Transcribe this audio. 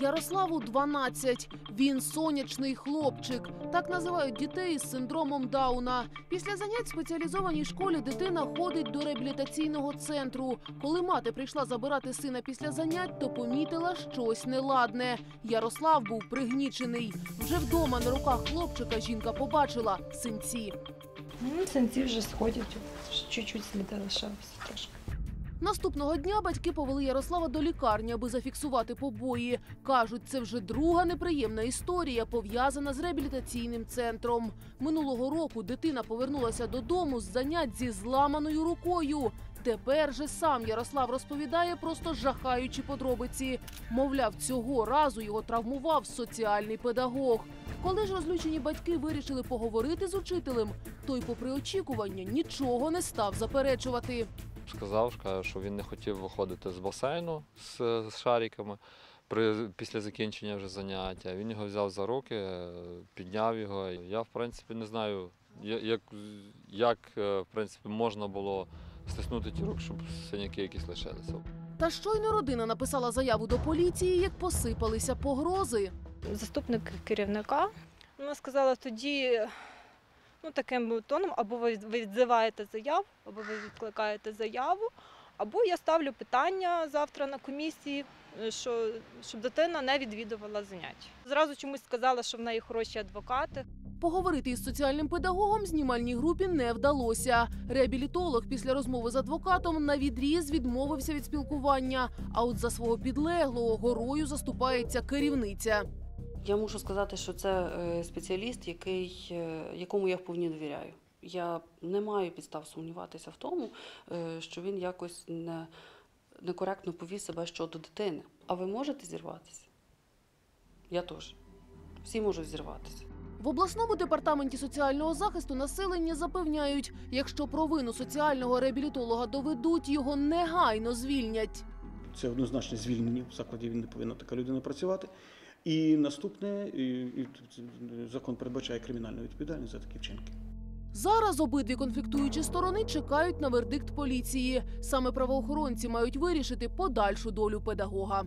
Ярославу 12. Він сонячний хлопчик. Так називають дітей з синдромом Дауна. Після занять в спеціалізованій школі дитина ходить до реабілітаційного центру. Коли мати прийшла забирати сина після занять, то помітила щось неладне. Ярослав був пригнічений. Вже вдома на руках хлопчика жінка побачила синці. Ну, синці вже сходять, чуть-чуть сліди лишилися трошки. Наступного дня батьки повели Ярослава до лікарні, аби зафіксувати побої. Кажуть, це вже друга неприємна історія, пов'язана з реабілітаційним центром. Минулого року дитина повернулася додому з занять зі зламаною рукою. Тепер же сам Ярослав розповідає просто жахаючі подробиці. Мовляв, цього разу його травмував соціальний педагог. Коли ж розлючені батьки вирішили поговорити з учителем, той, попри очікування, нічого не став заперечувати. Сказав, що він не хотів виходити з басейну з, з шариками при, після закінчення вже заняття. Він його взяв за руки, е, підняв його. Я, в принципі, не знаю, як, як е, в принципі, можна було стиснути ті руки, щоб синяки якісь лишилися. Та щойно родина написала заяву до поліції, як посипалися погрози. Заступник керівника вона сказала тоді ну, таким тоном, або ви відзиваєте заяву, або ви відкликаєте заяву, або я ставлю питання завтра на комісії, е, що, щоб дитина не відвідувала занять. Зразу чомусь сказала, що в неї хороші адвокати. Поговорити із соціальним педагогом знімальній групі не вдалося. Реабілітолог після розмови з адвокатом на відріз відмовився від спілкування. А от за свого підлеглого горою заступається керівниця. Я мушу сказати, що це е, спеціаліст, який, е, якому я вповні довіряю. Я не маю підстав сумніватися в тому, е, що він якось не, некоректно повів себе щодо дитини. А ви можете зірватися? Я теж. Всі можуть зірватися. В обласному департаменті соціального захисту населення запевняють, якщо провину соціального реабілітолога доведуть, його негайно звільнять. Це однозначне звільнення в закладі. Він не повинна така людина працювати. І наступне закон передбачає кримінальну відповідальність за такі вчинки. Зараз обидві конфліктуючі сторони чекають на вердикт поліції. Саме правоохоронці мають вирішити подальшу долю педагога.